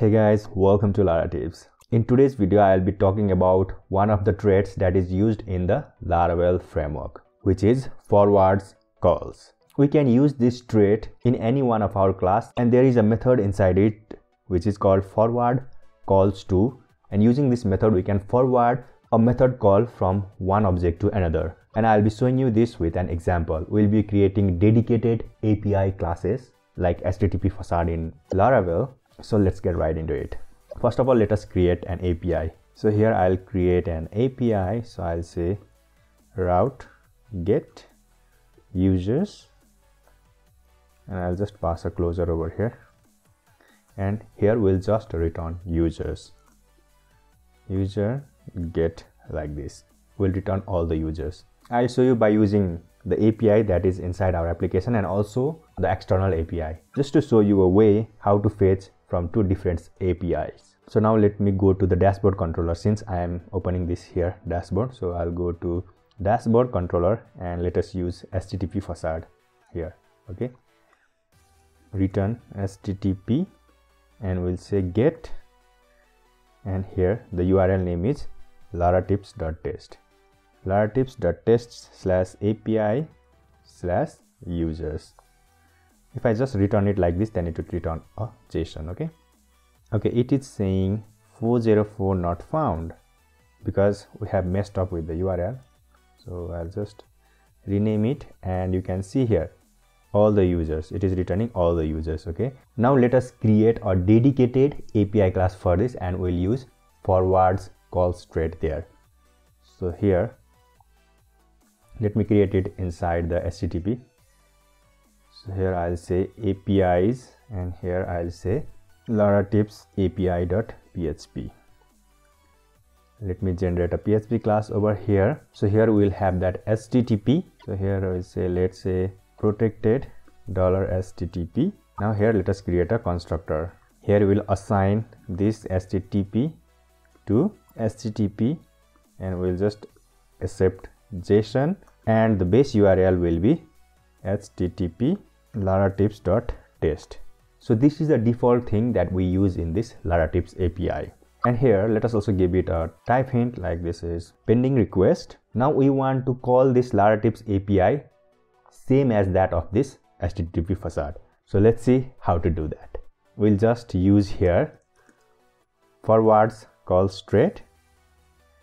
Hey guys, welcome to Laratips. In today's video, I'll be talking about one of the traits that is used in the Laravel framework, which is forwards calls. We can use this trait in any one of our class and there is a method inside it which is called forward calls to and using this method we can forward a method call from one object to another and I'll be showing you this with an example. We'll be creating dedicated API classes like HTTP facade in Laravel. So let's get right into it. First of all, let us create an API. So here I'll create an API. So I'll say route get users and I'll just pass a closure over here. And here we'll just return users. User get like this. We'll return all the users. I'll show you by using the API that is inside our application and also the external API just to show you a way how to fetch from two different APIs so now let me go to the dashboard controller since i am opening this here dashboard. So i'll go to dashboard controller and let us use http facade here okay? Return http and we'll say get. And here the url name is laratips.test laratips.test slash api slash users if i just return it like this then it would return a json okay? Okay it is saying 404 not found because we have messed up with the url so i'll just rename it and you can see here all the users. It is returning all the users okay? Now let us create a dedicated api class for this and we'll use forwards calls trait there. So here let me create it inside the http so here i'll say apis and here i'll say laratips api.php let me generate a php class over here. So here we'll have that http so here i will say let's say protected dollar http now here let us create a constructor. Here we'll assign this http to http and we'll just accept json and the base url will be http laratips.test so this is the default thing that we use in this Laratips API. And here, let us also give it a type hint like this is pending request. Now we want to call this Laratips API same as that of this HTTP facade. So let's see how to do that. We'll just use here forwards calls trait.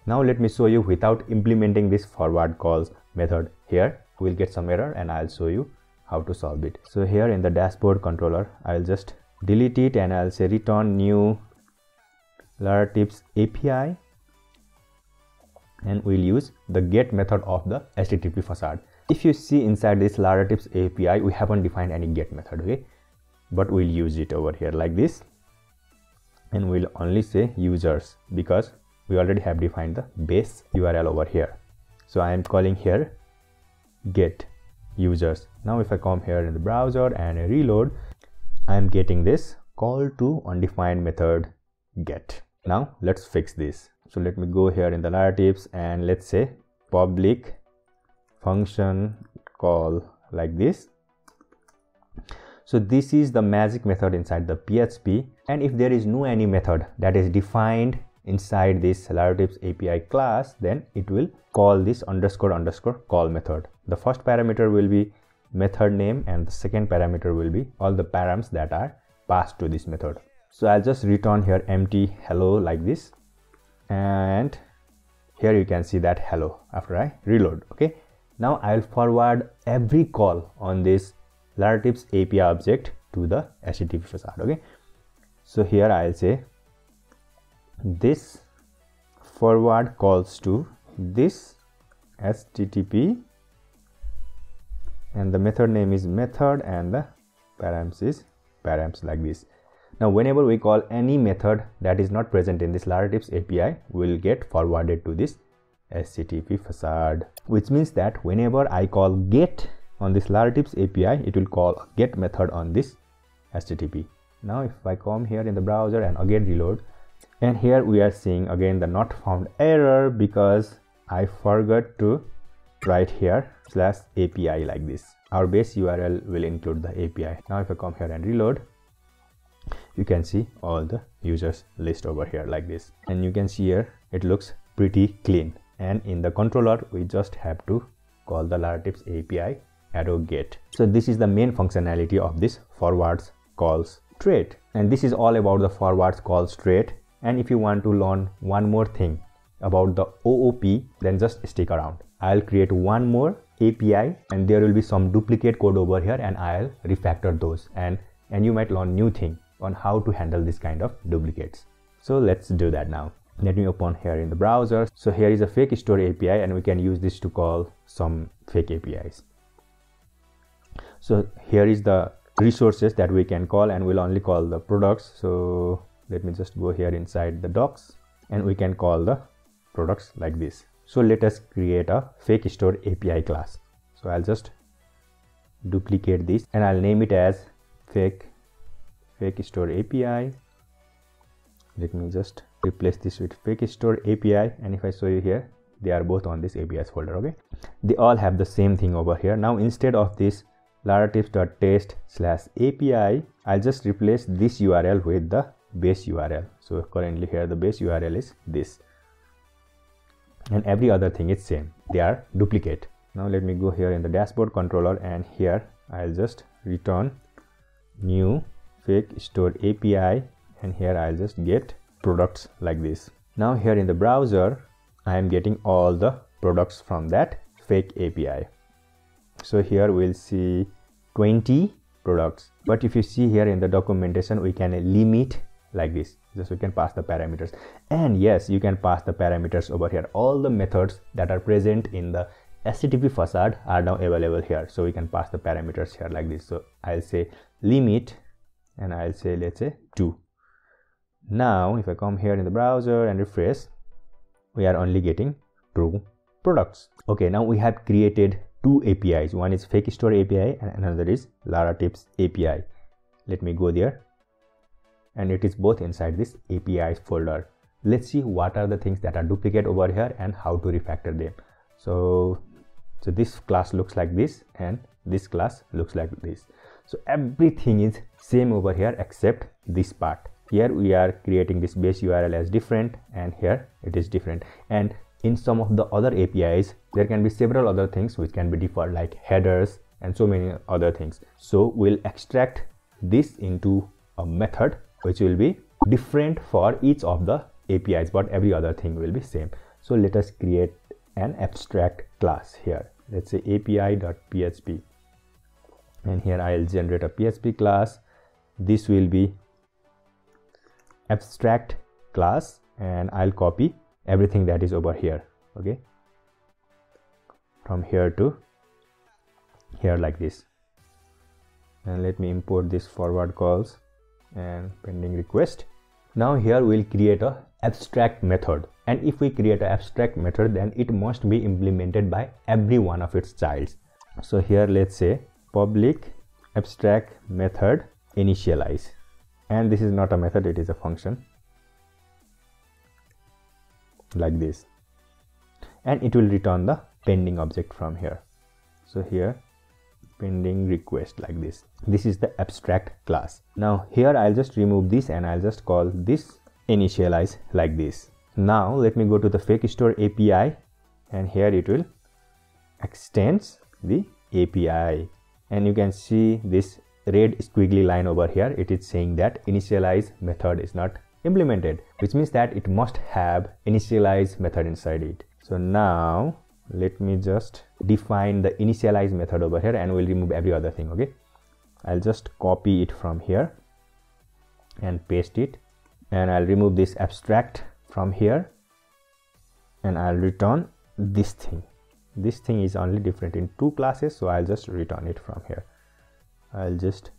Now let me show you without implementing this forward calls method here. We'll get some error and I'll show you how to solve it. So here in the dashboard controller i'll just delete it and i'll say return new laratips api and we'll use the get method of the http facade. If you see inside this laratips api we haven't defined any get method okay? But we'll use it over here like this and we'll only say users because we already have defined the base url over here. So i am calling here get users. Now if i come here in the browser and I reload i am getting this call to undefined method get. Now let's fix this. So let me go here in the Laratips and let's say public function call like this. So this is the magic method inside the php and if there is no any method that is defined inside this Laratips API class, then it will call this underscore underscore call method. The first parameter will be method name and the second parameter will be all the params that are passed to this method. So I'll just return here empty hello like this and here you can see that hello after I reload okay now I'll forward every call on this Laratips API object to the HTTP facade okay so here I'll say this forward calls to this http and the method name is method and the params is params like this. Now whenever we call any method that is not present in this laratips api will get forwarded to this http facade which means that whenever i call get on this laratips api it will call get method on this http now if i come here in the browser and again reload and here we are seeing again the not found error because I forgot to write here slash API like this. Our base URL will include the API now if I come here and reload you can see all the users list over here like this. And you can see here it looks pretty clean. And in the controller we just have to call the laratips api arrow get so this is the main functionality of this forwards calls trait. And this is all about the forwards calls trait and if you want to learn one more thing about the OOP then just stick around. I'll create one more API and there will be some duplicate code over here and I'll refactor those. And and you might learn new thing on how to handle this kind of duplicates. So let's do that now. Let me open here in the browser. So here is a fake store api and we can use this to call some fake apis so here is the resources that we can call and we'll only call the products. So let me just go here inside the docs and we can call the products like this. So let us create a fake store api class. So i'll just duplicate this and i'll name it as fake fake store api let me just replace this with fake store api and if i show you here they are both on this apis folder okay? They all have the same thing over here. Now instead of this laratips.test slash api i'll just replace this url with the base url so currently here the base url is this. And every other thing is same. They are duplicate. Now let me go here in the dashboard controller and here i'll just return new fake store api and here i'll just get products like this. Now here in the browser i am getting all the products from that fake api so here we'll see 20 products. But if you see here in the documentation we can limit like this. Just we can pass the parameters. And yes you can pass the parameters over here. All the methods that are present in the http facade are now available here. So we can pass the parameters here like this. So i'll say limit and i'll say let's say 2 now if i come here in the browser and refresh we are only getting true products. Okay now we have created two apis one is fake store api and another is laratips api let me go there and it is both inside this APIs folder. Let's see what are the things that are duplicate over here and how to refactor them. So, so this class looks like this and this class looks like this. So everything is same over here except this part. Here we are creating this base URL as different and here it is different. And in some of the other APIs, there can be several other things which can be different like headers and so many other things. So we'll extract this into a method which will be different for each of the APIs but every other thing will be same. So let us create an abstract class here. Let's say api.php and here I'll generate a PHP class. This will be abstract class and I'll copy everything that is over here okay? From here to here like this. And let me import this forward calls and pending request. Now here we'll create a abstract method. And if we create an abstract method then it must be implemented by every one of its childs. So here let's say public abstract method initialize. And this is not a method it is a function like this. And it will return the pending object from here. So here pending request like this. This is the abstract class. Now here i'll just remove this and i'll just call this initialize like this. Now let me go to the fake store api and here it will extends the api and you can see this red squiggly line over here. It is saying that initialize method is not implemented which means that it must have initialize method inside it. So now let me just define the initialize method over here and we'll remove every other thing okay? I'll just copy it from here and paste it. And i'll remove this abstract from here. And i'll return this thing. This thing is only different in two classes so i'll just return it from here. I'll just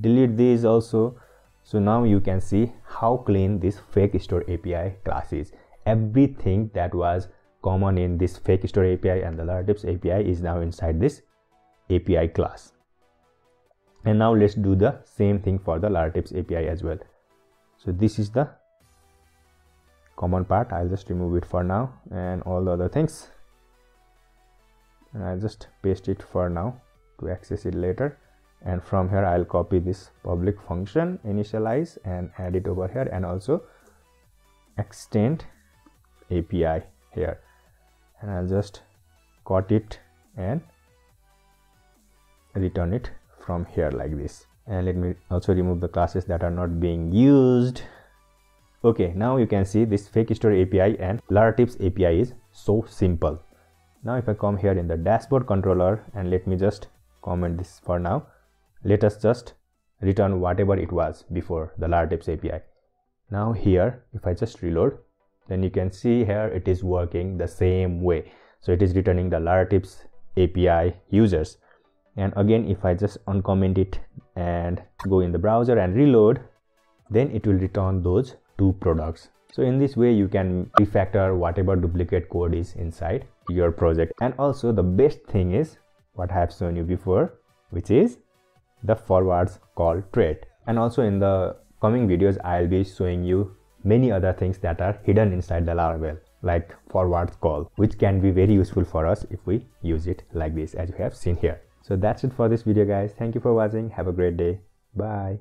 delete these also. So now you can see how clean this fake store api class is. Everything that was common in this fake store API and the Laratips API is now inside this API class. And now let's do the same thing for the Laratips API as well. So this is the common part. I'll just remove it for now and all the other things. And I'll just paste it for now to access it later. and from here I'll copy this public function initialize and add it over here and also extend API here and I'll just cut it and return it from here like this. And let me also remove the classes that are not being used. Okay now you can see this fake story api and laratips api is so simple. Now if i come here in the dashboard controller and let me just comment this for now let us just return whatever it was before the laratips api now here if i just reload then you can see here it is working the same way. So it is returning the laratips api users. And again if i just uncomment it and go in the browser and reload then it will return those two products. So in this way you can refactor whatever duplicate code is inside your project. And also the best thing is what i have shown you before which is the forwards call trait. And also in the coming videos i'll be showing you many other things that are hidden inside the laravel like forward call which can be very useful for us if we use it like this as you have seen here. So that's it for this video guys. Thank you for watching. Have a great day. Bye